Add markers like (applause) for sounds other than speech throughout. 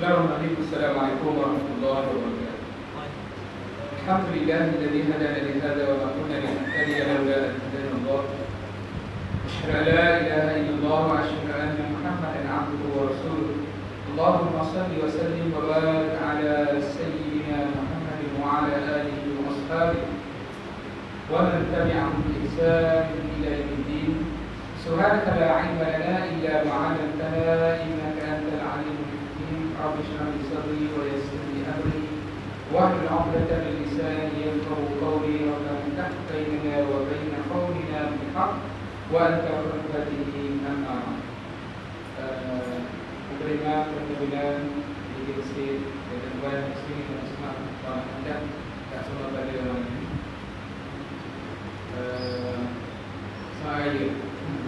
بسم الله السلام عليكم ورحمة الله وبركاته. الحمد لله الذي هدانا لهذا وما كنا لنهتدي لولا أن هدانا الله. أشهد أن لا إله إلا الله وأشهد أن محمدا عبده ورسوله. اللهم صل وسلم وبارك على سيدنا محمد وعلى آله وأصحابه ومن تبعهم بإحسان إلى يوم الدين. سبحانك لا علم لنا إلا ما علمتنا إنك أنت العليم رب اشرح لي صدري ويسر لي امري واحلل عقدة من لساني يفقهوا قولي ربنا افتح بيننا وبين قومنا بالحق وانت خير الفاتحين اما بعد menerima perkebunan di masjid dan tuan muslimin dan muslimat kawan anda tak semua pada orang ini Selamat raya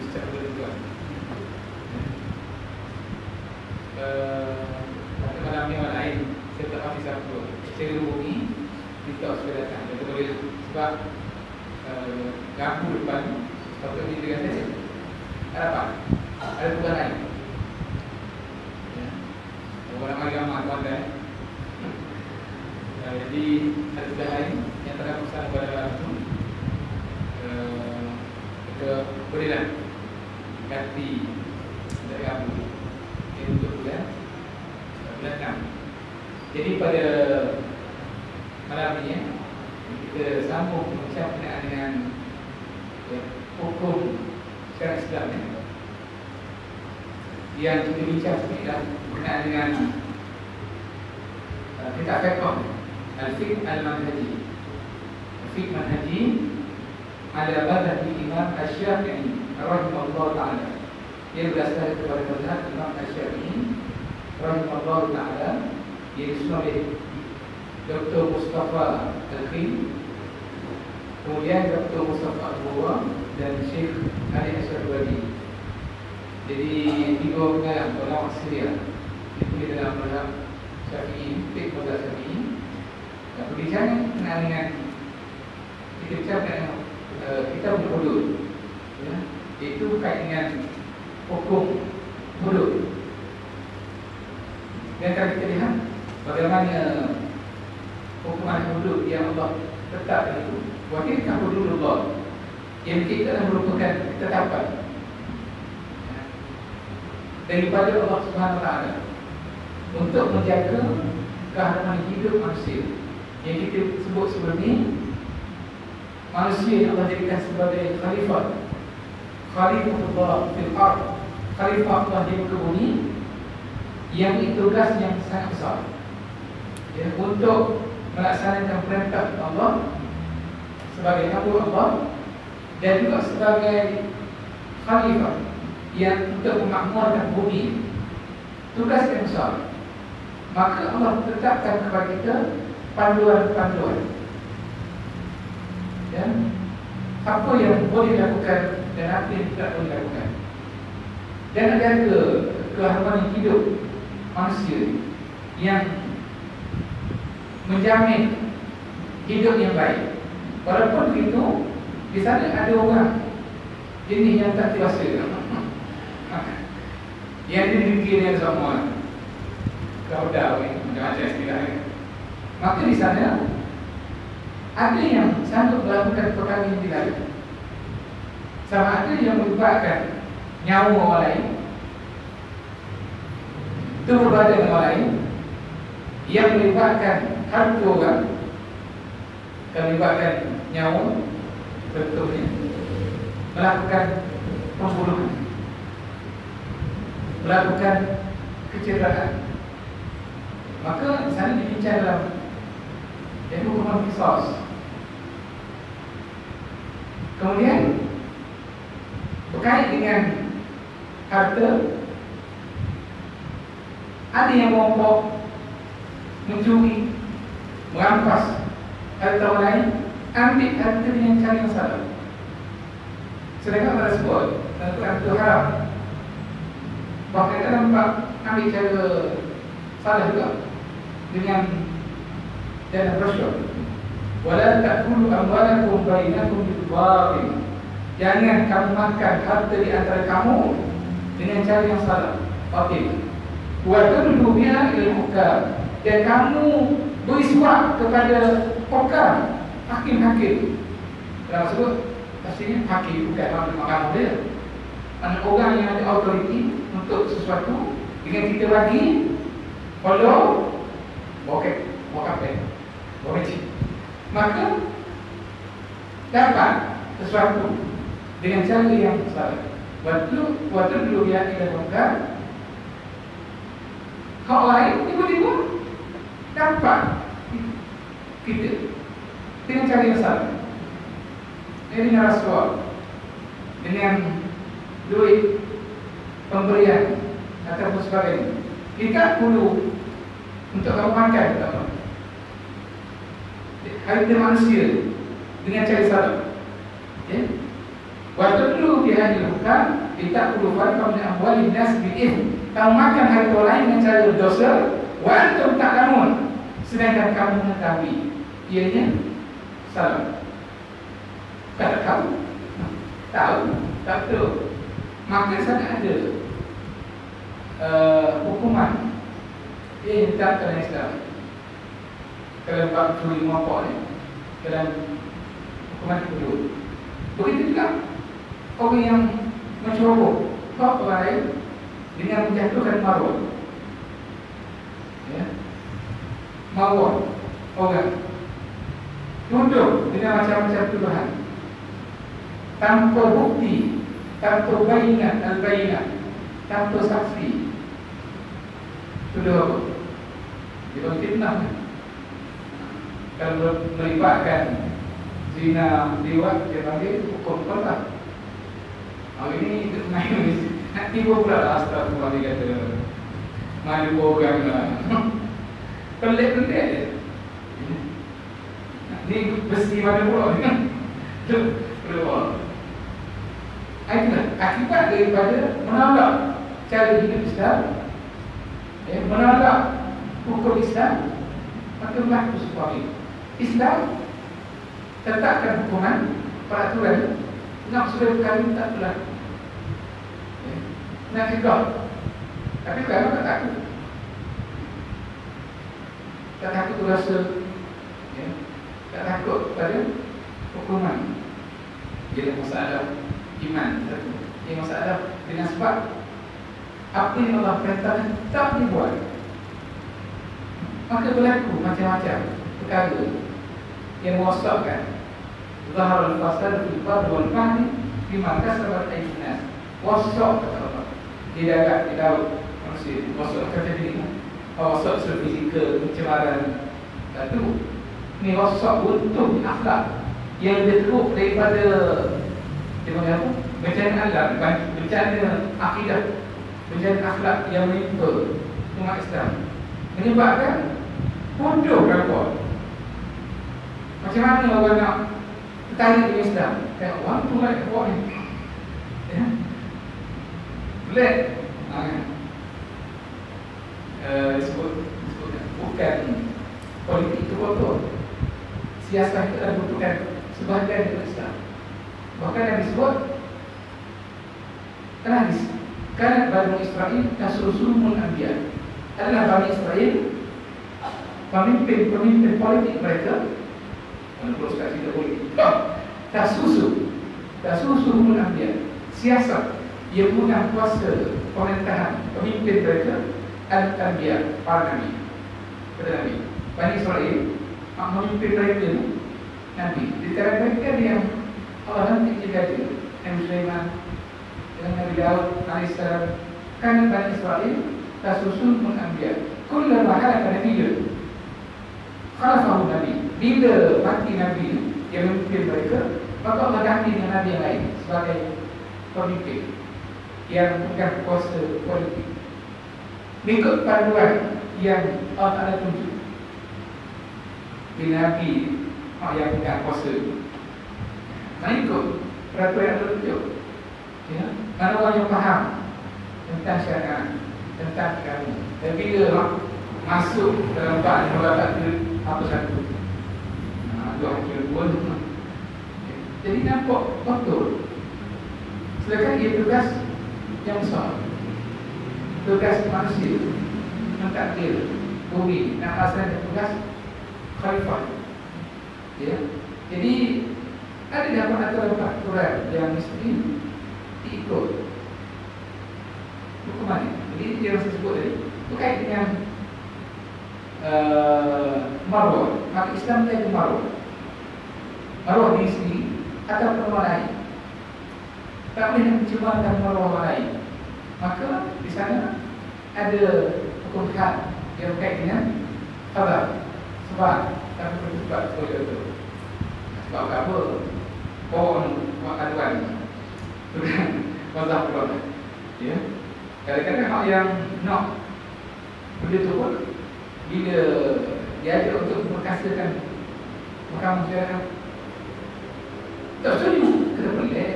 Ustaz boleh tuan pada malam ni orang lain Saya tak faham siapa. Saya hubungi Minta supaya datang. Dia boleh Sebab uh, Gapu depan Sepatutnya dia dengan saya. Tak dapat. Ada tugas lain? Ya. Orang ramai ramai tuan dan uh, Jadi Ada tugas lain Yang tak ada pesan kepada orang tu. Uh, Kita Bolehlah Ganti Dari bulan belakang. Jadi pada malam ini ya, kita sambung bincang berkenaan dengan ya, hukum syariat Islam ya. Yang kita bincang sebenarnya berkenaan dengan uh, kitab fiqh Al-Fiqh Al-Manhaji Al-Fiqh Manhaji ala madhab Imam Asy-Syafi'i rahimahullah taala. Ia berdasarkan kepada Imam Asy-Syafi'i taala yang oleh Dr. Mustafa Al-Khin kemudian Dr. Mustafa Al-Buwa dan Syekh Ali Asyarwadi jadi tiga orang ulama Syria ini dalam mazhab Syafi'i fiqh mazhab Syafi'i dan perbincangan kenal dengan kita bicara dengan uh, kita punya hudud ya, itu kait dengan hukum hudud dan akan kita lihat bagaimana hukuman hudud yang Allah tetapkan itu. Wakilkan hudud Allah. Yang kita adalah merupakan ketetapan daripada Allah Subhanahu Taala untuk menjaga keharmonian hidup manusia. Yang kita sebut sebelum ini manusia yang Allah jadikan sebagai khalifah. Khalifah fil ard. Khalifah Allah di muka bumi yang itu tugas yang sangat besar. Ya, untuk melaksanakan perintah Allah sebagai hamba Allah dan juga sebagai khalifah yang untuk memakmurkan bumi tugas yang besar. Maka Allah tetapkan kepada kita panduan-panduan. Ya, apa yang boleh dilakukan dan apa yang tidak boleh dilakukan. Dan menjaga keharmonian hidup manusia yang menjamin hidup yang baik. Walaupun begitu, di sana ada orang jenis yang tak dewasa. (laughs) yang didikir yang semua. Kau dah, macam-macam istilahnya. Maka di sana ada yang sanggup melakukan perkara yang tidak Sama ada yang melibatkan nyawa orang lain tubuh badan orang lain yang melibatkan harta orang. Dan melibatkan nyawa tentunya melakukan pembunuhan melakukan kecederaan. Maka di sana dibincang dalam iaitu hukuman kisos kemudian berkait dengan harta ada yang mengompok mencuri merampas harta orang lain ambil harta dengan cara yang salah sedangkan pada sebut tentu harta haram. Bahkan kita nampak ambil cara salah juga dengan dana rasyat wala ta'kulu amwalakum bainakum bil jangan kamu makan harta di antara kamu dengan cara yang salah. Batil Waktu dulu biar ilmuka Dan kamu berisuak kepada pokar Hakim-hakim. Dalam sebut Pastinya hakim bukan orang makan dia. Mana orang yang ada autoriti Untuk sesuatu Dengan kita bagi Follow Bokek Bokapet Bokek Maka Dapat Sesuatu Dengan cara yang salah. Waktu Waktu dulu biar kita pokar Kau lain tiba-tiba dapat kita dengan cara yang salah. Dengan rasuah, dengan duit pemberian ataupun sebagainya. Kita perlu untuk kamu makan tak Harta manusia dengan cara salah. Ya? Waktu dulu dia hanya lakukan kita perlu faham kamu dengan wali nas bi'ih kamu makan harta lain dengan cara dosa Wantum tak namun Sedangkan kamu mengetahui Ianya salah. Kata kamu Tahu Tak tahu Maka sangat ada uh, Hukuman. Ia ditetapkan dalam Islam. Kalau bab curi mopok ni. Dalam Hukuman kedua. Begitu juga Orang yang Kau orang lain dengan menjatuhkan maruah ya. maruah orang. Duduk dengan macam-macam tuduhan. Tanpa bukti tanpa bayinat dan bayinat tanpa saksi. Apa dia fitnah kalau melibatkan zina liwat dia panggil hukum pertah Hari ini main Nak tiba pula lah Astagfirullah dia kata Mana orang lah. (laughs) Pelik-pelik dia Ni besi mana pula (laughs) Tu Keluar. Itulah akibat daripada menolak cara hidup Islam ya, menolak hukum Islam maka berlaku sesuatu Islam tetapkan hukuman peraturan nak sudah berkali tak berlaku nak juga Tapi sekarang tak takut? Tak takut tu rasa ya? Tak takut pada hukuman. Dia masalah iman satu Dia masalah dengan sebab Apa yang Allah perintahkan tak dibuat Maka berlaku macam-macam perkara Yang mewasakkan Zahar al-Fasad Fil-Fad wal-Fahdi Fimangkas Al-Fahdi Wasak kata di darat, di laut manusia masuk kata diri rosak secara fizikal, pencemaran itu ni rosak untuk akhlak. Yang dia teruk daripada dia panggil apa? bencana alam, bencana akidah? Bencana akhlak yang menimpa umat Islam? Menyebabkan bodoh berapa macam mana orang nak tertarik dengan Islam? Kayak orang tu lah buat ni. Ya? Black. Ha, uh, disebut, disebut bukan politik itu kotor siasat itu adalah bukan sebahagian dari Islam. Bahkan yang disebut kerana kerana Bani Israel Nasrusulul Anbiya. Adalah Bani Israel pemimpin-pemimpin politik mereka Menurut sekali tidak boleh. Tak susu Tak susu Anbiya Siasat ia punya kuasa pemerintahan pemimpin mereka Al-Anbiya, para Nabi Kata Nabi Bani Israel Memimpin mereka Nabi Di antara mereka yang Allah nanti juga dia Nabi Sulaiman Dengan Nabi Daud AS Kan Bani Israel Tasusun mengambil Kulla mahala pada tiga Khalafahu Nabi. Bila mati Nabi Yang memimpin mereka Maka Allah ganti dengan Nabi yang lain Sebagai pemimpin yang bukan kuasa politik. Mengikut panduan yang Allah Ta'ala tunjuk. Bila Nabi oh, yang bukan kuasa. Mengikut peraturan yang tunjuk ya? Mana orang yang faham Tentang syariat Tentang kamu Dan bila masuk dalam bak Orang tak apa satu. Ha, Dua kira pun Jadi nampak betul. Sedangkan dia tugas yang besar tugas manusia mentakdir bumi nak melaksanakan tugas khalifah. Ya. Jadi ada dapat aturan-aturan yang mesti diikut. Hukuman ini. Jadi yang saya sebut tadi berkait dengan uh, marwah. Maka Islam itu marwah. Marwah diri sendiri atau lain. Tak boleh mencemarkan marwah lain. Maka di sana ada hukum had yang berkait dengan khabar. Sebab tapi bersebab seperti itu. Sebab apa? Pohon aduan Sudah Mazhab ulama Ya Kadang-kadang hak yang nak Benda tu pun Bila Dia ada untuk memperkasakan Mahkamah masyarakat Tak setuju Kena pelik?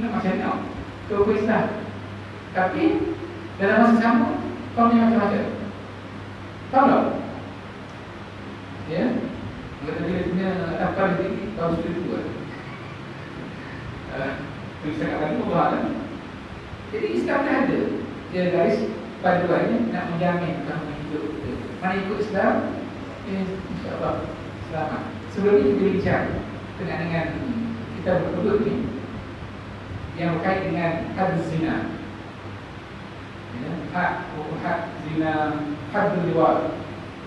Nak macam mana Kau Islam Tapi Dalam masa sama Kau punya macam-macam Tahu tak? Ya? Mereka dia punya Daftar tinggi Tahu sudah dua. Tulisan kat dalam Allah Jadi Islam dah ada Dia garis paduannya Nak menjamin Kamu hidup. Mana ikut Islam eh, InsyaAllah. Selamat. Sebelum ini kita bincang Tengah dengan Kita berdua ni Yang berkait dengan Had zina. Ya, Hak Hukum hak zina Had luar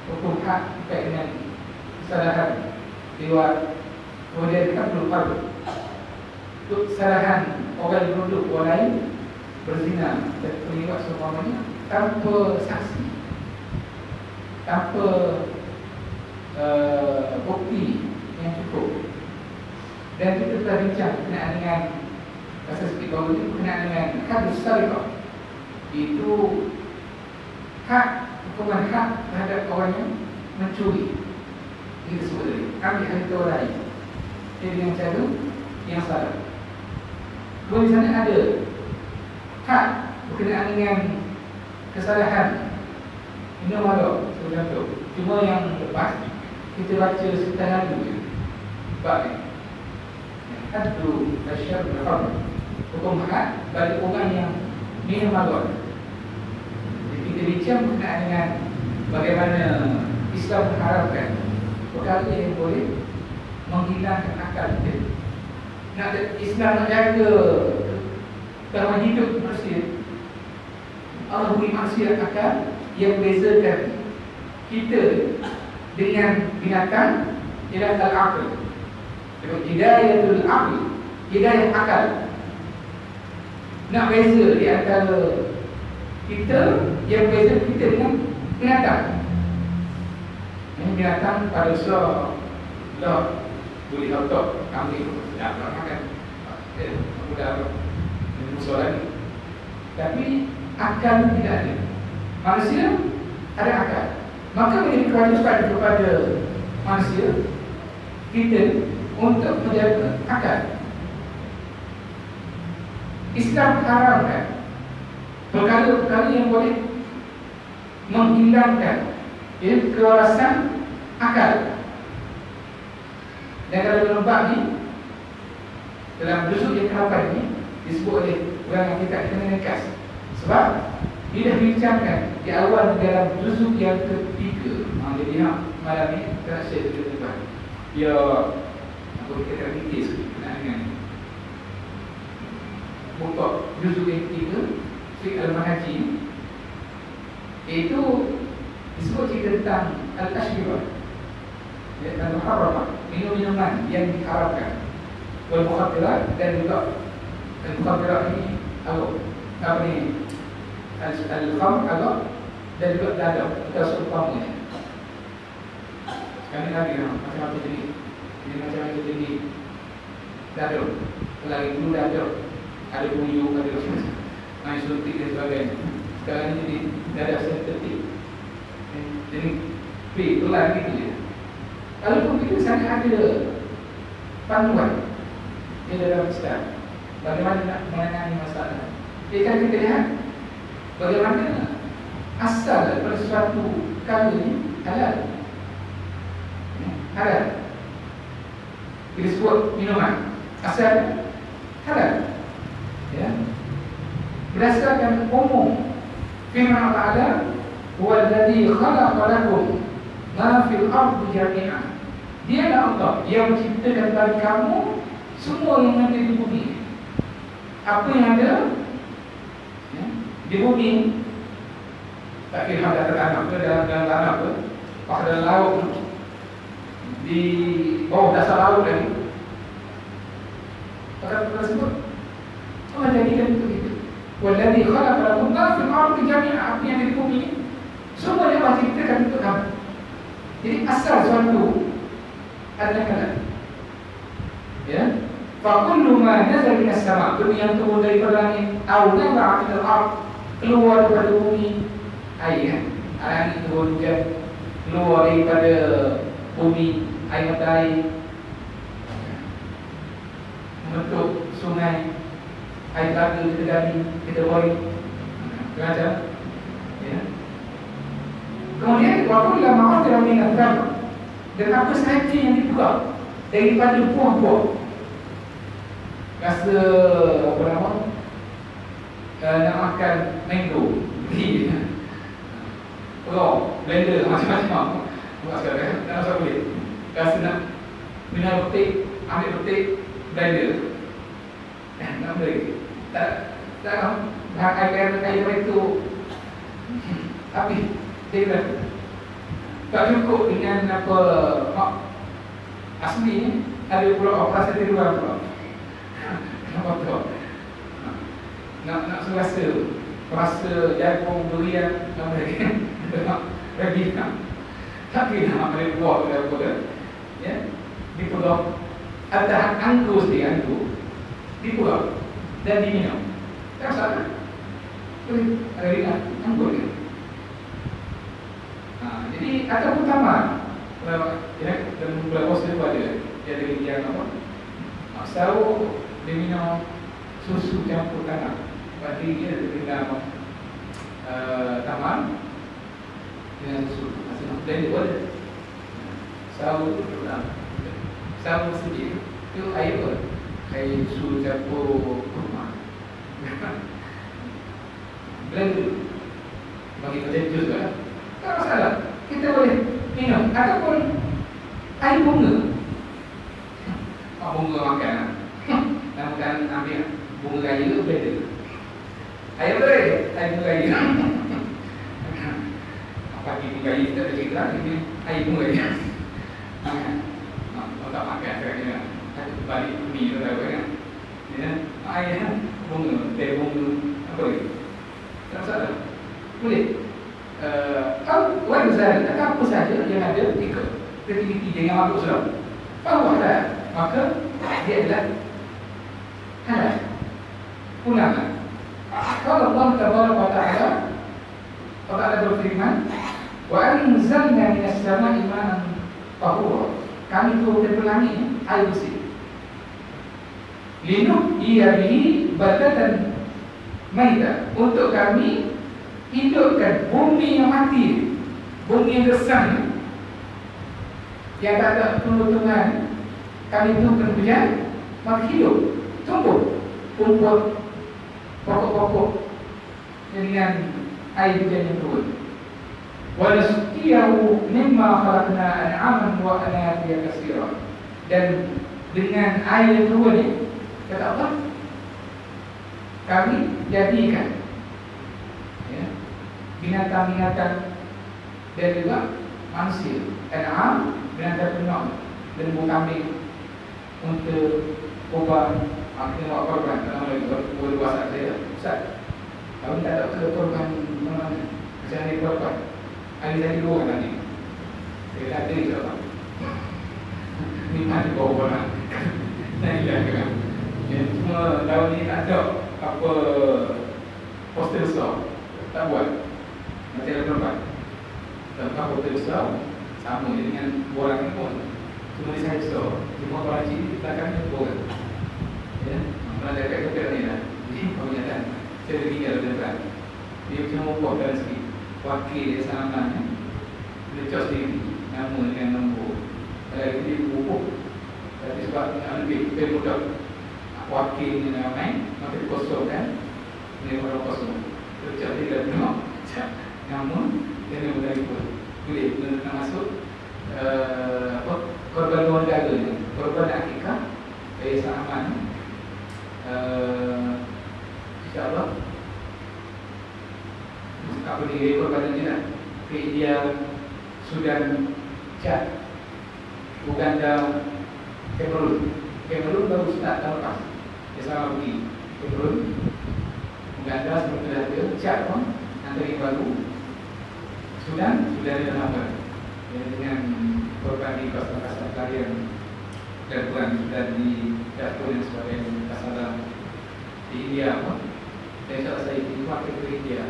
Hukum hak Berkait dengan Kesalahan Luar Kemudian kita perlu kesalahan orang produk orang lain berzina. Dan terlibat seumpamanya tanpa saksi. Tanpa uh, bukti yang cukup. Dan kita telah bincang berkenaan dengan sikit baru itu berkenaan dengan hadis syarikat itu hak hukuman hak terhadap orang yang mencuri itu sebut tadi ambil harta orang lain jadi dengan cara yang salah Kemudian di sana ada hak berkenaan dengan kesalahan minum ada sebenarnya tu. Cuma yang lepas kita baca sekitar lalu je. Sebab ni. Hadu asyar berham. Hukum hak bagi orang yang minum ada. Jadi kita bincang berkenaan dengan bagaimana Islam mengharapkan perkara yang boleh menghilangkan akal kita. Nak Islam nak jaga dalam hidup manusia Allah beri manusia akal yang bezakan kita dengan binatang ialah al-aql. Hidayatul aql hidayah akal nak beza di antara kita yang beza kita dengan binatang ini binatang pada usaha lah boleh kambing. Sedap nak makan. Eh, mudah musuh lagi. Tapi akal tidak ada. Manusia ada akal. Maka menjadi kewajipan kepada manusia kita untuk menjaga akal Islam haramkan perkara-perkara yang boleh menghilangkan ya, kewarasan akal. Dan kalau dalam ni Dalam dusuk yang kerapan ni Disebut oleh orang yang kita kena nekas. Sebab Dia dah bincangkan di awal dalam dusuk yang ketiga ha, Jadi nak malam ni kita dengan tuan Ya Apa kita akan fikir Kenaan dengan Buka yang ketiga Sri Al-Mahaji Itu Disebut cerita tentang Al-Tashbirah ya, Al-Muharramah Minum-minuman yang diharapkan Wal-Mukhatirat dan juga Al-Mukhatirat ini Apa? Apa ni? Al-Kham agak Dan juga dada Kita serupamu ya Sekarang lagi ha? Macam-macam jadi Ini macam-macam jadi Dada Lagi dulu dada Ada buyu Ada Main suntik dan sebagainya Sekarang ini jadi Dada sensitif Jadi P, pelan gitu ya kalau begitu sangat ada panduan di dalam Islam bagaimana nak menangani masalah. Jadi kan kita lihat bagaimana asal daripada sesuatu kali ini halal. Halal. Kita sebut minuman asal halal. Ya. Berdasarkan umum Firman Allah Ta'ala Huwa alladhi khalaqa lakum Ma fil ardi jami'ah Dia adalah Allah yang menciptakan bagi kamu Semua yang ada di bumi. Apa yang ada? Ya, Di bumi. Tak kira ada tanah ke dalam, dalam tanah ke? Pada laut Di bawah dasar laut lagi Pada tersebut Allah jadikan itu itu. Walladhi khalaqa lakum ma fil ardi jami'ah Apa yang di bumi Semua yang Allah ciptakan untuk kamu. Jadi asal suatu adalah kalam. Ya? Fakullu ma nazal minas sama. Bumi yang turun daripada langit Au naba'a minal ard Keluar daripada bumi Air Langit turun hujan Keluar daripada bumi mata air. Membentuk sungai Air telaga kita gali Kita bori Macam Ya. Kemudian Wakulah ma'afirah minat Dan apa sahaja yang dibuka. Daripada buah-buah Rasa Apa nama uh, Nak makan mango. (laughs) Beli Raw Blender (laughs) Macam-macam. Buat sekarang Tak rasa boleh Rasa nak Minum petik Ambil petik Blender. Eh, nak boleh Tak Tak Hak air air itu. Tapi Dia kata Tak cukup dengan apa mak, Asli ni Ada pula operasi tiruan pula Kenapa tu? Nak nak serasa Rasa jagung durian Nama lagi? Rabi nak. Tapi nak ambil buah ke ke Ya? Di pulau Ada anggur sendiri anggur. Di pulau Dan diminum Tak salah Boleh Ada ringan Anggur ni Ha, jadi ataupun taman ya, dan bulan puasa itu ada. Dia ada yang apa? Ha, dia minum susu campur tanah. Berarti dia ada dalam uh, taman dengan susu. Masih nak blend itu ada. Selalu itu dalam selalu sedih itu air apa air susu campur blend bagi kerja jus kan tak masalah. Kita boleh minum ataupun air bunga. Oh, bunga makan. (laughs) Dan bukan ambil bunga raya itu beda. Air (laughs) apa? Air bunga raya. Pagi bunga raya kita ada cerita ini air bunga raya. (laughs) Kalau tak makan sebenarnya balik mi tu tahu kan. Ya, air bunga, teh bunga apa lagi? Tak masalah. Boleh. Kau wan zari tak apa saja yang ada tiga. Ketiga-tiga yang masuk sudah bahawa ada maka dia adalah halal. Ulama kalau Allah tabaraka wa ta'ala Allah Ta'ala berfirman wa anzalna minas sama'i ma'an tahura. Kami turunkan dari langit air bersih. Linuh iya bihi batatan maida untuk kami hidupkan bumi yang mati bumi yang gersang yang tak ada penutungan kami turunkan hujan maka hidup tumbuh. Tumbuh pokok-pokok dengan air hujan yang turun. Walasqiyahu mimma khalaqna an'aman wa anatiya katsira dan dengan air yang turun ni kata Allah kami jadikan. Binatang-binatang dan juga manusia. An'am binatang penyok dan kambing. Untuk korban akhirnya buat korban. Dalam lagi bahasa saya Ustaz kalau tak ada ke korban mana? Macam ni korban? Hari tadi dua kan ni. Saya tak ada insyaAllah (laughs) ni mana korban (laughs) dan iya kan? Cuma tahun ni tak ada apa poster besar tak buat. Macam ada perempuan. Tentang hotel besar Sama dengan orang ni pun Cuma dia saya besar Cuma orang cik di belakangnya orang Ya Mana ada kat hotel ni lah. Jadi kau nyatakan Saya ada tinggal di depan. Dia cuma buat dalam sikit. Wakil dia salaman ya. Dia cos sendiri Nama dengan nombor. Kalau dia bubuh Tapi sebab lebih lebih mudah Wakil ni nama main Maka dia kosong kan? Ini orang kosong. Dia cos dia dah Namun kena menerima Boleh kena masuk uh, apa, Korban luar negara ni. Korban akikah Yayasan Aman. Uh, InsyaAllah. Apa ni korban ni lah. Ke India Sudan Chad Uganda Cameroon. Cameroon baru start tahun lepas Sama pergi Cameroon Uganda seperti ada Chad pun Antara yang baru Sudan Sudah ada lama ya, Dengan korban di kawasan-kawasan tarian. Gangguan Sudan di Darfur dan sebagainya Masalah di India pun Dan insyaAllah saya itu Wakil ke India.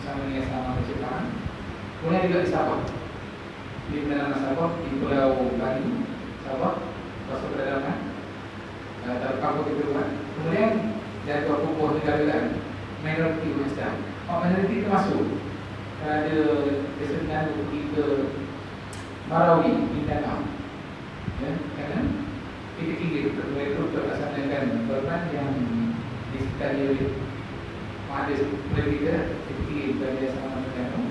Sama dengan sama penciptaan. Kemudian juga di Sabah. Di Perdana Sabah Di Pulau Bali Sabah Pasal perdagangan uh, Tak apa kita buat Kemudian Dari dua kubuh negara kan Minority Western Oh, minority itu masuk Ada kesenangan pergi ke Marawi, Mindanao Ya, kerana kita kira mereka untuk laksanakan korban yang di sekitar dia ada kita kita kira dari sama Mindanao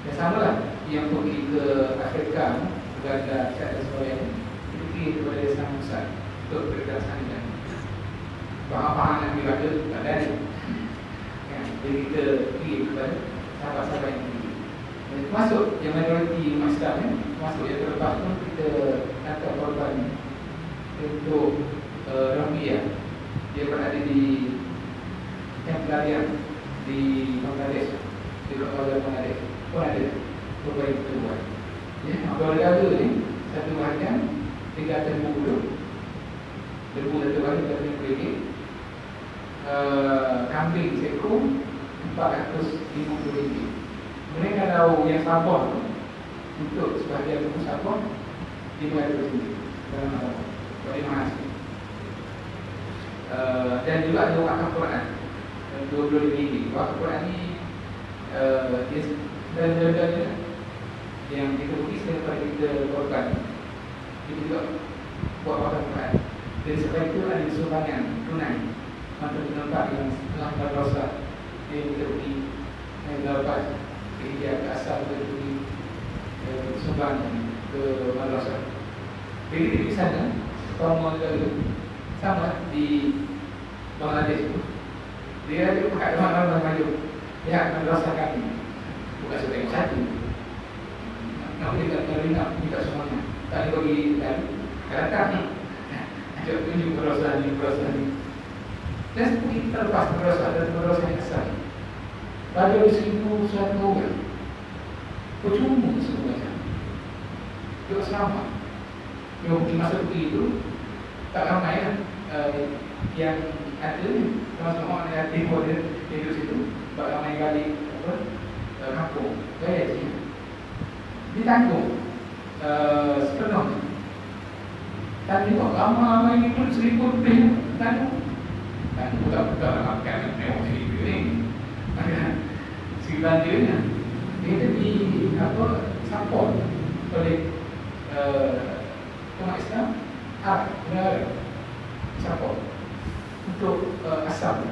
dan sama lah yang pergi ke Afrika Uganda, Chad dan sebagainya kita kira kepada sama besar untuk berlaksanakan bahan-bahan yang dibaca tak ada jadi kita pergi kepada sahabat-sahabat yang tinggi Masuk yang majoriti Islam ya. Masuk yang terlepas pun kita akan korban Untuk uh, Rahmiyah Dia berada di Yang pelarian Di Bangladesh Di Bangladesh Bangladesh Pun ada Korban yang kita buat Ya, keluarga ada ni Satu bahagian Tiga atas debu Debu satu bahagian atas debu uh, Kambing seekor RM450 Kemudian kalau yang sabon Untuk sebahagian buku sabon RM500 Dalam apa? Terima kasih uh, Dan juga ada wakaf Quran. RM25 Wakaf Quran ni uh, Dia dan jaga Yang kita beri setelah kita korban. Kita juga buat wakaf Quran. Dan sebab itu ada sumbangan tunai Mantap tempat yang telah berdosa Dia kita beri Yang dapat India ke asal ke beri eh, Sumbang ke madrasah Begitu di sana Kaum sama di Bangladesh itu Dia ada pakai orang-orang maju. Ya, madrasah kami Bukan sebagai satu. Nak beri kat nak minta semuanya Tak ada bagi dan Datang Ajak tunjuk madrasah ni, madrasah ni dan kita terlepas madrasah dan madrasah yang asal Pada seribu satu orang Percuma semua macam Juga selama Yang di masa itu Tak ramai kan uh, Yang ada Termasuk orang yang timur dia Hidup situ Tak ramai kali Apa uh, Kampung. Gaya sini Ditanggung uh, Sepenuhnya. Tadi kok ramai-ramai ni pun seribu lebih. Tanggung kan budak-budak makan mewah jadi piring si belanjanya dia jadi apa support oleh uh, umat Islam Arab negara support untuk uh, asam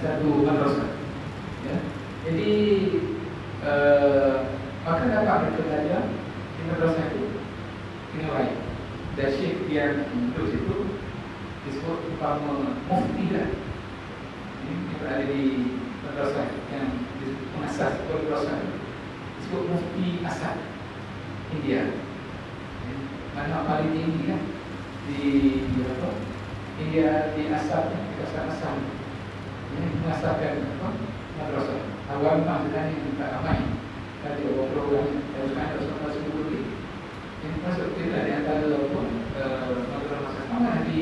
satu madrasah ya. Jadi uh, maka dapat mereka belajar di madrasah itu kena baik dan syekh yang duduk situ disebut umpama mufti lah. Ini berada di madrasah yang mengasas madrasah disebut mufti asal India. Mana paling tinggi kan di apa? India di asal di kawasan asal. Ini mengasaskan apa? Madrasah. Awam maksudnya yang tak ramai. Tadi ada program yang sekarang ada sama sepuluh lebih ini masuk kita di antara apa? Madrasah. Sama di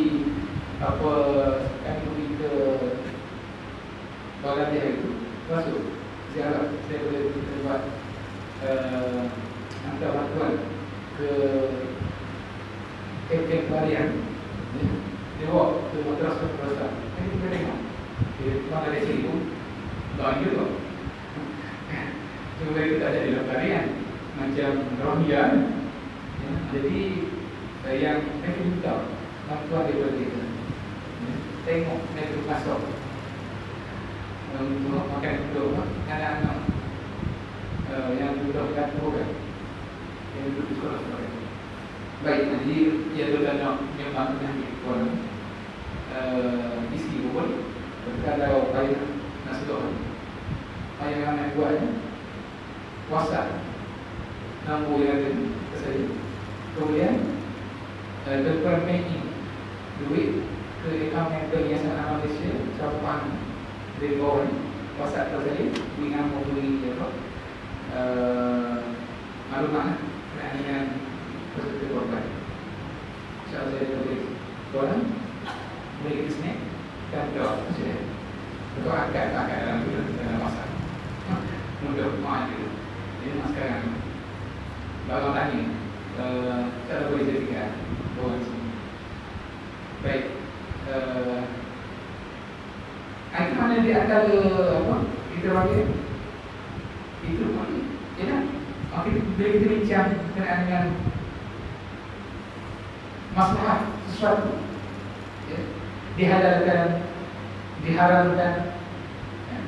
apa kami pergi ke Bangladesh itu masuk ziarah saya boleh kita buat hantar bantuan ke kem-kem pelarian dia bawa ke madrasah madrasah ini kita tengok di Bangladesh itu tak juga cuma kita (laughs) tak ada di dalam pelarian. Macam Rohingya ya. jadi yang mereka minta bantuan daripada kita tengok negeri masuk untuk makan duduk anak-anak uh, yang duduk kat kan. Yang duduk di sekolah sekolah baik jadi dia tu dah nak memang kena ambil pun uh, isi pun kalau payah nak sedok payah yang nak buat whatsapp. Nombor yang ada ke saya. Kemudian uh, tuan making duit ke account member yang Malaysia berapa banyak dari bawah ni WhatsApp ke saya dengan memberi apa? Uh, maklumat lah dengan peserta korban. insyaAllah saya tulis korang boleh kita snack dan doa. Untuk angkat angkat dalam dalam masa. Mudah maaf dulu jadi mas sekarang. Bapak tanya uh, Cara boleh jadikan. Bawa sini. Baik uh, itu mana di antara apa kita panggil? Itu pun ya kan? Okay, bila kita bincang berkenaan dengan masalah sesuatu ya, dihalalkan diharamkan ya.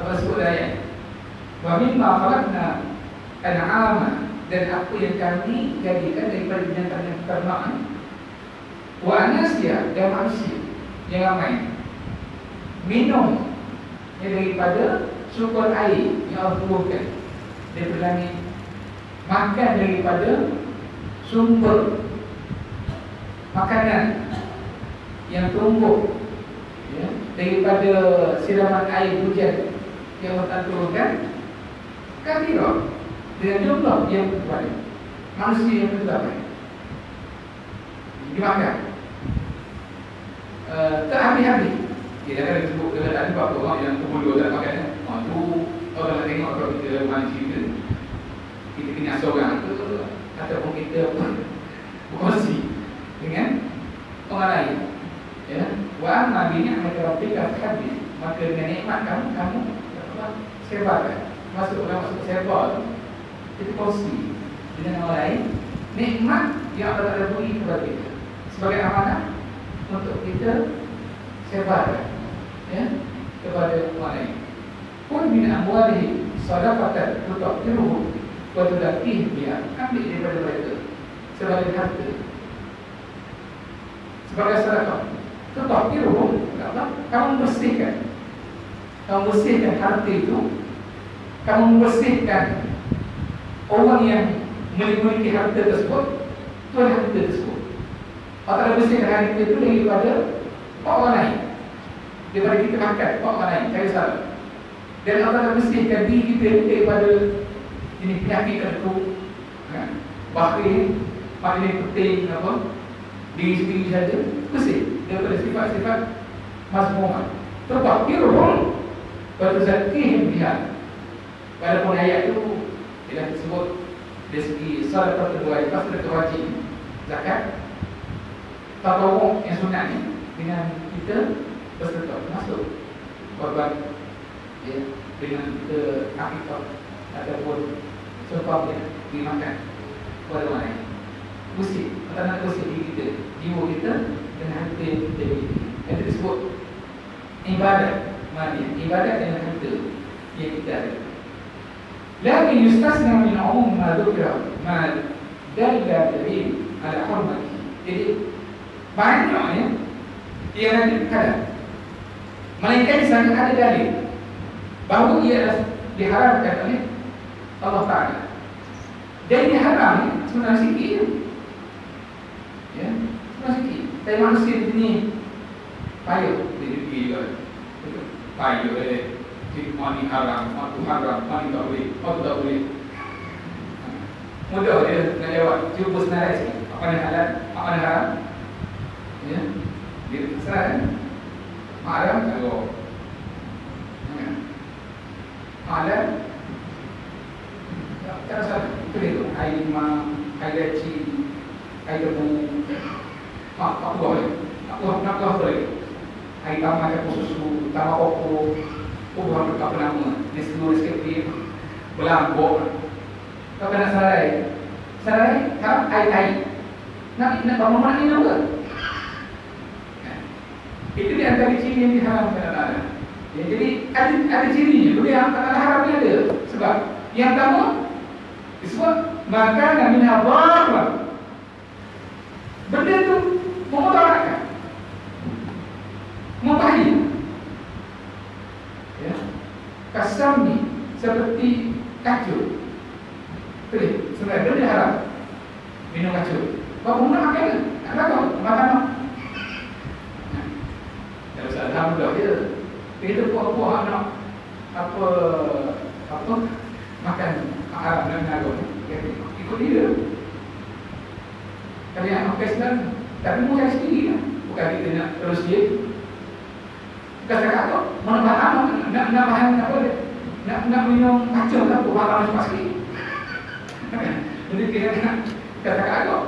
apa sebut ayat wa mimma khalaqna an'ama dan apa yang kami jadikan daripada binatang yang ternak wa anasya dan manusia yang ramai. Minum daripada sumber air yang Allah turunkan daripada langit makan daripada sumber makanan yang tumbuh ya, daripada siraman air hujan yang Allah turunkan kafirah dengan jumlah yang berbalik manusia yang berbalik dimakan uh, terhabis-habis dia kadang sebut dia tak ada orang yang pemuluh tak pakai. Oh tu orang nak tengok kalau kita rumah cerita. Kita kena seorang tu ataupun kita berkongsi dengan orang lain. Ya. Wa bi ni'mati rabbika fahaddith. Maka dengan nikmat kamu kamu sebarkan. Masuk dalam masuk sebar tu kita kongsi dengan orang lain nikmat yang Allah Taala beri kepada kita sebagai amanah untuk kita sebarkan ya kepada orang lain. Pun min amwalihi sadaqatan tutahhiruhum wa tuzakkihim biha. Ambil daripada mereka sebagai harta. Sebagai sedekah. Tutahhiruhum apa? Kamu bersihkan. Kamu bersihkan harta itu. Kamu membersihkan orang yang memiliki harta tersebut tuan harta tersebut. Atau bersihkan harta itu daripada orang lain daripada kita makan orang lain saya salah dan Allah akan bersihkan diri kita daripada ini penyakit tertentu. Kan? bakhil paling penting apa? Diri sendiri saja bersih. Daripada sifat-sifat mazmumat terbakirun berzakihim biha walaupun ayat itu tidak disebut dari segi salat kedua itu sudah wajib zakat tata yang sunat ni dengan kita bersetuju masuk. Korban ya, dengan kita nafikah ataupun sebab yang dimakan kepada orang lain. Musik, kata nak musik diri kita jiwa kita dengan harta yang kita miliki yang tersebut ibadat mana ibadat dengan harta yang kita ada. Lagi yustas umum minum ma'adukra ma'adukra dan ibadat ala hormat jadi banyaknya yang ada kadang Melainkan di sana ada dalil bahawa ia adalah diharamkan oleh Allah Taala. Dan diharam sebenarnya sikit. Ya, sebenarnya sikit. Tapi manusia di sini payah di diri juga. Payah eh. Jadi mani haram, mani haram, mani tak boleh, mani tak boleh. Mudah dia nak jawab. Cuba senarai sikit. Apa yang halal, apa yang haram. Ya, dia senarai. Malam kalau Malam. Tak salah Itu dia Air lima Air leci Air tebu Mak, tak buah lagi Tak buah, nak buah lagi. Air tambah campur susu Tambah koko Buah tu tak nama Ni semua sikit dia Berlambuk. Tak kena sarai. Sarai Kan air-air. Nak nak bangun mana ni nama itu di antara ciri yang diharamkan Allah. Ya, jadi ada ada cirinya. Benda yang tak haram ni ada. Sebab yang pertama disebut makanan min hadar. Benda tu memudaratkan. Membahaya. Ya. Kasam ni seperti kacau. Boleh, sebenarnya benda haram. Minum kacau. Bapak guna makan? Tak tahu, makan tak? Alhamdulillah dia Kita buah-buah nak Apa Apa Makan Arab dan Nago Ikut dia. Kalau yang makan sedang Tapi bukan sendiri lah. Bukan kita nak terus dia. Bukan cakap tu Mana bahan Nak, nak bahan apa dia? Nak, nak minum kacau tak apa Bahan cepat sikit? (laughs) Jadi kita nak Kata-kata tu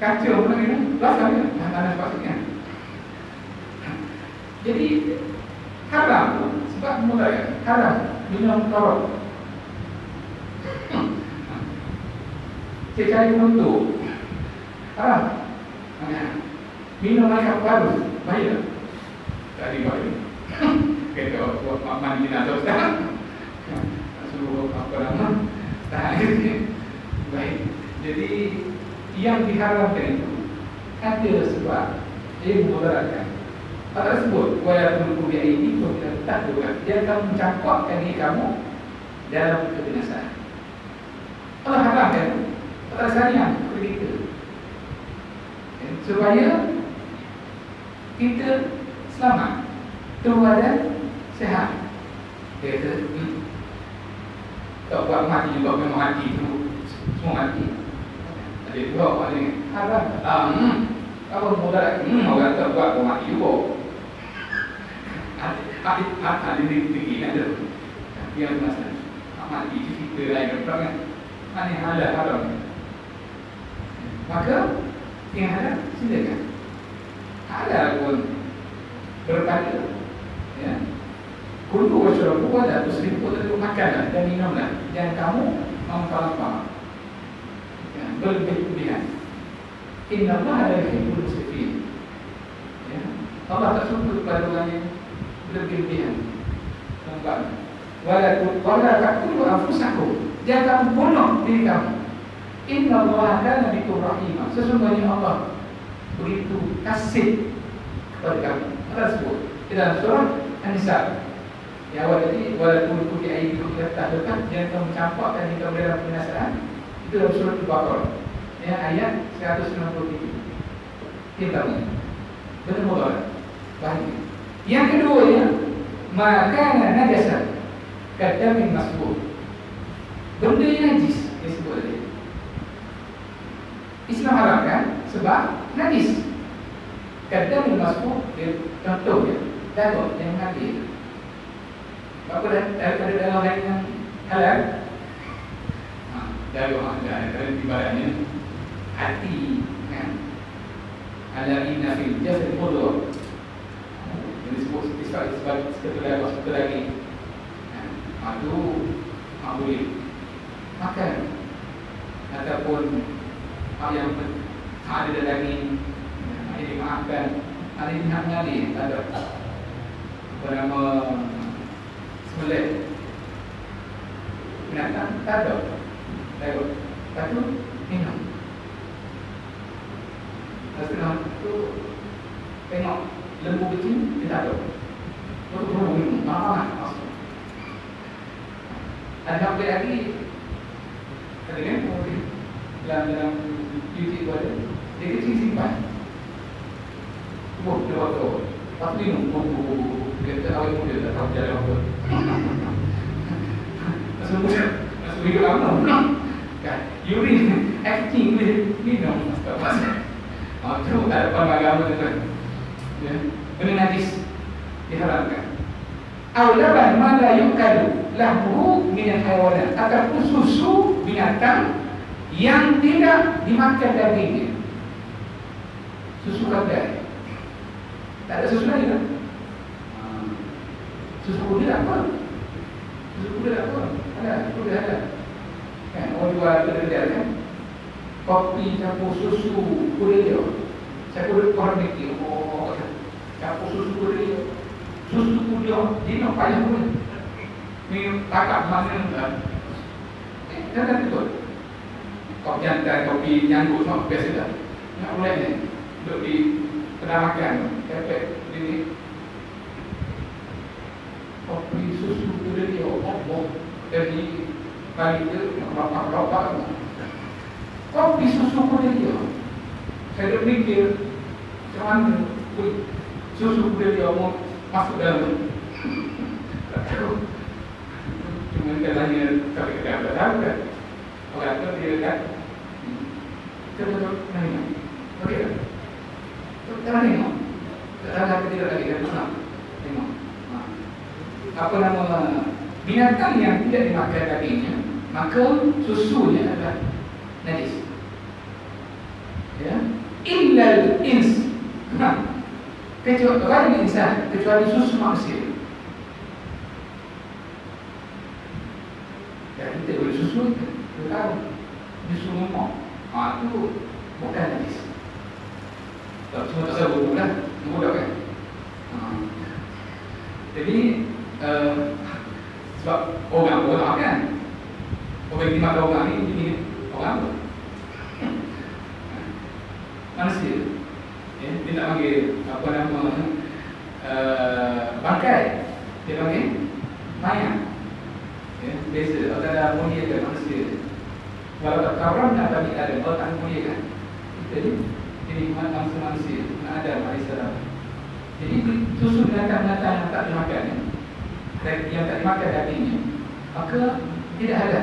Kacau pun minum Belas kali Bahan panas cepat sikit kan jadi haram sebab mulai haram minum korok. Saya cari untuk haram. Minum air baru, baik Tadi baik. Kita buat mandi atau sekarang. Suruh apa nama? Tak Baik. Jadi yang diharapkan itu ada sebab ia memudaratkan Allah sebut wala tulku bi aydikum ila tahluka dia akan mencampakkan diri kamu dalam kebinasaan Allah haramkan Allah sayang kepada kita. Ya, supaya kita selamat keluar dan sehat. Dia kata hmm, tak buat mati juga memang mati tu semua mati. Ada dua orang ni haram ah, hmm. apa mudarat hmm, orang tak buat mati juga hati hati ini tinggi ada yang masa amat di kita lain kan mana yang ada haram maka yang ada silakan ada pun berkata ya Kulu wasyarabu pada tu seribu tu makanlah dan minumlah dan kamu mengkalapa ya, berlebihan Inna Allah la yuhibbul musrifin ya Allah tak suka kepada orang yang berlebihan nampak wala wala taqtulu anfusakum. Jangan bunuh diri kamu. Inna allaha kana bikum rahima. Sesungguhnya Allah begitu kasih kepada kamu. Allah sebut dalam surah An-Nisa. Ya awal tadi wala tulku bi aydikum ila tahlukan jangan kamu campakkan di dalam binasaan itu dalam surah Al-Baqarah. Ya ayat 193 kita benar-benar bahagia yang kedua ya, maka najasa kadamin masbuk. Benda yang najis disebut tadi. Islam haramkan sebab najis. Kadamin masbuk dia contoh dia, darah yang mati. Apa dah daripada dalam lain yang halal? Ha, darah ada dalam ibaratnya hati kan. Ala inna fil jasad mudghah disebut sebagai seperti lagi. Seperti lagi itu ha, boleh makan ataupun hal yang ada dalam daging ada dimaafkan. Ada yang mengali tak ada. Bernama sebelah binatang tak ada. Tengok. Satu minum Setelah itu Tengok lembu kecil kita ada. Untuk burung ini, mana mana Ada apa lagi? Ada kan? Dalam dalam YouTube itu ada. Dia kecil simpan. Buat dia. Lepas tu minum. Buat buat buat buat. Dia tak tahu yang dia tak tahu jalan apa. (laughs) Masuk muda. Masuk hidup lama. Kan? Urine. Acting dia. Minum. Tak pasal. Ah, tu tak pemagama tu kan ya, benda najis diharamkan. Aulaban mana yukalu lahu minat hayawanat ataupun susu binatang yang tidak dimakan dagingnya. Susu kedai. Tak ada susu lain kan? Susu kuda apa? Susu kuda apa? Ada, kuda ada. Kan, orang jual kedai kan? Kopi campur susu kuda dia. Saya kuda orang mikir, oh, campur susu kuda dia susu dia dia nak payah pun ni takap mana? Kan? Eh kan betul. Kopi jantan kopi nyangkut semua biasa dah. Nak boleh ni. Duduk di kedai makan kepek ini kopi susu kuda dia Allah jadi kali itu bapak-bapak kopi susu kuda dia. Saya duduk mikir macam mana susu kuda dia mau masuk dalam. Cuma kita tanya tapi kita tak tahu kan orang tu dia kan kita betul nanya okey tak? Kita tengok. Kita tengok kita tidak lagi kita tengok. Tengok. Apa nama binatang yang tidak dimakan dagingnya maka susunya adalah najis. Ya? Illa ins. Ha kecuali orang insan kecuali susu manusia ya kita boleh susu kita tahu. Susu rumah ha itu bukan najis tak cuma tak buku lah budak kan ha. jadi uh, sebab orang orang kan orang yang dimakan orang ni ini orang apa? Manusia ya, dia tak panggil apa nama uh, bangkai. Dia panggil mayat ya, biasa. Ada amonia ke manusia. Kalau tak karam nak bagi ada. Kalau tak amonia kan? Jadi jadi manusia manusia. Nak ada alaihissalam jadi susu binatang-binatang yang tak dimakan ya, yang tak dimakan dagingnya. Maka tidak ada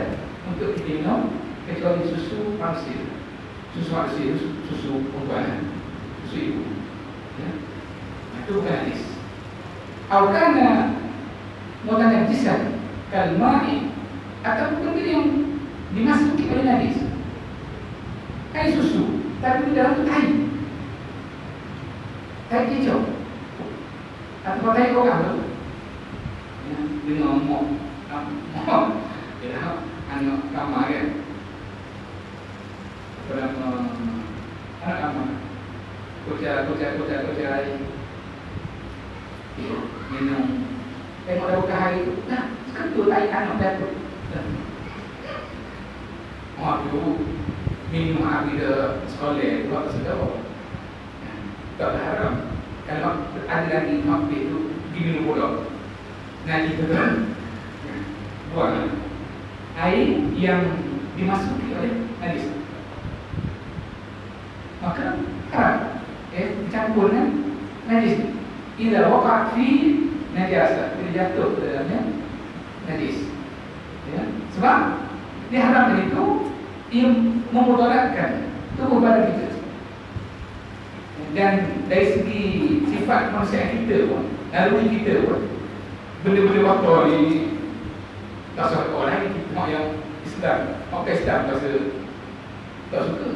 untuk diminum kecuali susu manusia. Susu manusia susu perempuan susu ibu ya. itu bukan hadis. Awkana Mutana jisan Kalmai Ataupun dia yang Dimasuki oleh hadis Kain susu Tapi di dalam itu kain. Kain hijau. Atau kain orang tu ya. Dia ngomong Ngomong Ya Anak kamar kan? Berapa Anak kamar Kucai, kucai, kucai, kucai minum. Tengok dah buka hari tu. Dah ketul air anak dah. Tu Waduh, minum air dia sekolah tu apa sedap. Tak haram kalau ada lagi mampir tu pergi minum bodoh. Nanti tu. Kan buang air yang dimasuki oleh hadis. Maka haram eh campur dengan najis. Ila waqa'at fi najasa Bila jatuh ke dalamnya Najis. Ya? Sebab Diharamkan itu Ia memudaratkan Tubuh badan kita. Dan dari segi Sifat manusia kita pun Naluri kita pun Benda-benda waktu ni Tak suka orang Kita mak yang Islam Mak Islam rasa Tak suka.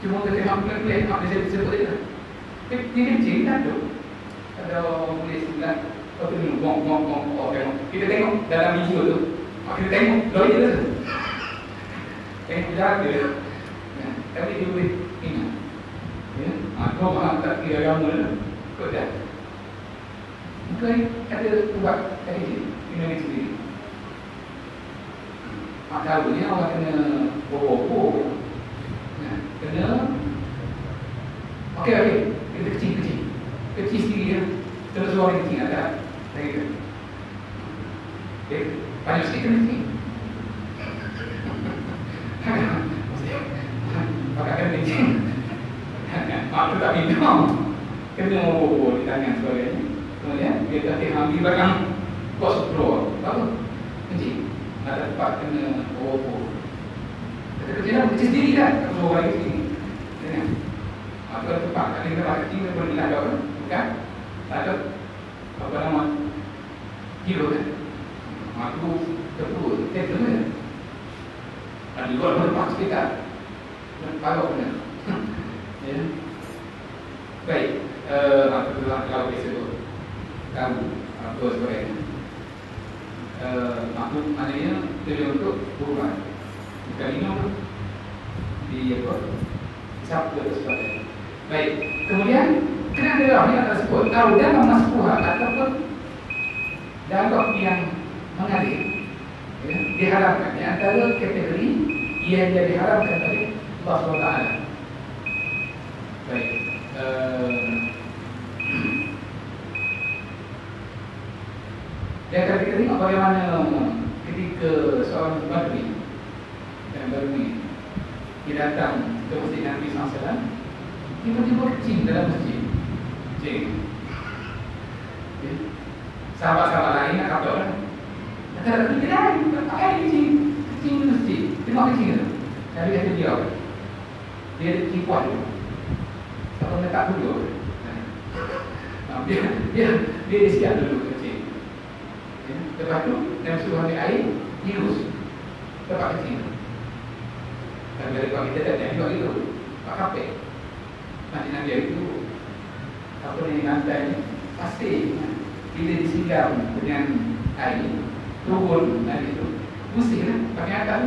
Cuma kita tengok pelan-pelan Mak dia sebut dia Dia kecil tak tu ada boleh sebelah Lepas tu ni buang, buang, buang, buang, buang Kita tengok dalam video tu Kita tengok, lawyer tu Tengok jaga ya. Tapi dia boleh ingat. Ya. ha, Kau mahu tak kira agama tu Kau dah. Maka ada buat tadi je Kena ni sendiri. Mak tahu ni orang kena Bobo-bobo ya. Kena. Okey, okey Kita kecil-kecil Kecil. Sendiri ya Terus suara kecil ada Lagi ke Okay Banyak sikit kena Pakaikan kecil. Mak tu tak minum. Kena bobo di tangan suaranya Kemudian dia tak tengah ambil belakang. Kos sepuluh Apa? Kecil. Ada tempat kena bobo Kecil lah, kecil sendiri kan Terus suara kecil Apa tempat tak kena kecil Dia boleh nak apa? Kan? Ada. Apa nama? Hero kan? Aku tepu kan ada luar berpas kita. Dan kalau benar (laughs) ya. Baik. Eh apa tu kalau bisa tu kamu. Apa sebagainya eh aku maknanya tujuan untuk berubah bukan minum di apa? Sabtu atau sebagainya baik. Kemudian Kenapa dia orang yang tersebut Kalau dalam masbuhat ataupun dialog yang mengalir. Ya, diharapkan. Di antara kategori yang dia diharapkan oleh Allah SWT baik. Uh, (clears throat) dia akan kita tengok bagaimana ketika seorang badui dan badui dia datang ke masjid Nabi SAW tiba-tiba kecil dalam masjid. Kecil ya. sahabat-sahabat lain nak kata lah kata tak kecil lain tak payah kecil kecil di masjid tengok kecil tu Nabi kata dia dia ada kipuan tu tak letak dulu (laughs) dia dia dia siap dulu kecil ya. lepas tu Nabi suruh ambil air hirus tempat kecil. Dan dari kalau kita tak juga itu Pak Kapek Nanti Nabi itu Apa ni lantai Pasti Bila disiram dengan air Turun Nabi itu Pusing lah Pakai atas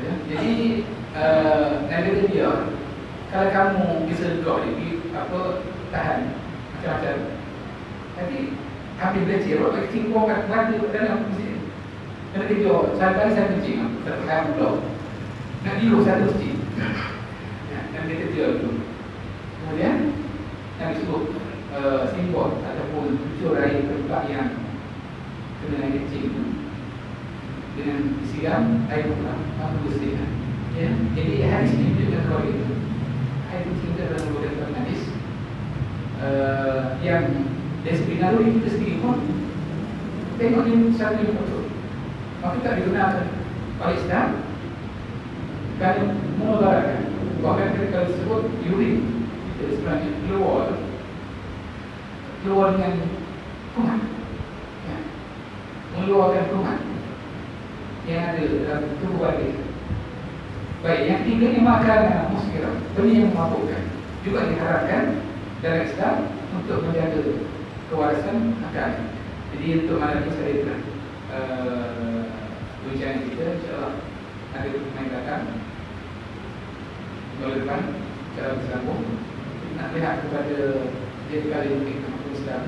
ya? Jadi uh, Nabi itu dia Kalau kamu bisa legak dia Apa Tahan Macam-macam Tapi Ambil belajar Orang kecil Kau kat mata Dalam pusing Kena kerja, saya kali saya kencing Satu kali pula Nak diru satu kencing Dan dia kerja dulu Kemudian Yang disebut uh, Simbol ataupun Cucur air tempat yang Kena air kencing Dengan disiram Air pula Mampu bersih ya? Jadi hadis ini menunjukkan kalau itu Air kencing itu adalah Menurut hadis uh, Yang Disiplin kita sendiri pun Tengok ni satu yang betul. Maka tak digunakan oleh Islam kerana memudaratkan bahkan ketika disebut urin itu sebenarnya keluar. Keluar dengan kuman ya. mengeluarkan kuman yang ada dalam tubuh badan baik yang ketiga ni makanan muskil benda yang memabukkan. Juga diharapkan dalam Islam untuk menjaga kewarasan makanan. Jadi untuk malam ini saya telah uh, ujian kita insyaAllah ada pemain datang Depan secara bersambung. Nak lihat kepada dia kali mungkin kampung Islam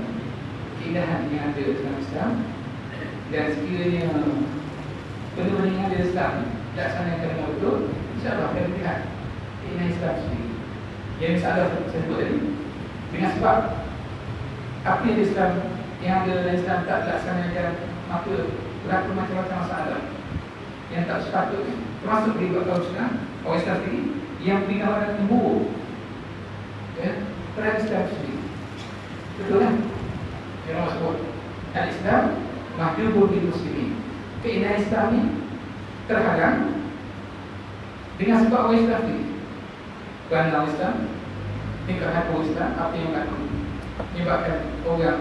keindahan yang ada dalam Islam dan sekiranya benda-benda yang ada Islam laksanakan dengan betul insyaAllah akan lihat keindahan Islam sendiri. Yang masalah saya sebut tadi dengan sebab apa yang Islam yang ada dalam Islam tak laksanakan maka berlaku macam-macam masalah yang tak sepatutnya. Termasuk di kaum Islam orang Islam sendiri yang punya orang ya Islam sendiri betul kan? Yang Allah sebut? Dan Islam mahjubun di muslimin keindahan Islam ni terhadang dengan sebab orang Islam sendiri kerana orang Islam tingkat hati Islam apa yang akan menyebabkan orang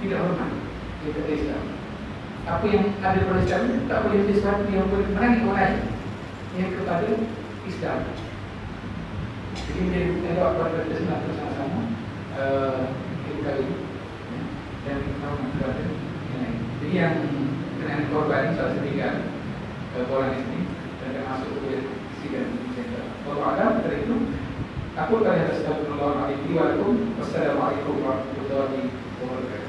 tidak hormat kepada Islam. Apa yang ada pada Islam tak boleh menjadi sesuatu yang boleh menarik orang lain. Yang kepada Islam. Jadi menjadi bukti doa kepada kita semua bersama-sama uh, kita kali ini ya, dan kita tahu kepada yang lain. Jadi yang kena korban salah setinggal uh, bola ini dan termasuk ke sidang center. Kalau ada itu aku akan atas Astagfirullahaladzim Wassalamualaikum warahmatullahi wabarakatuh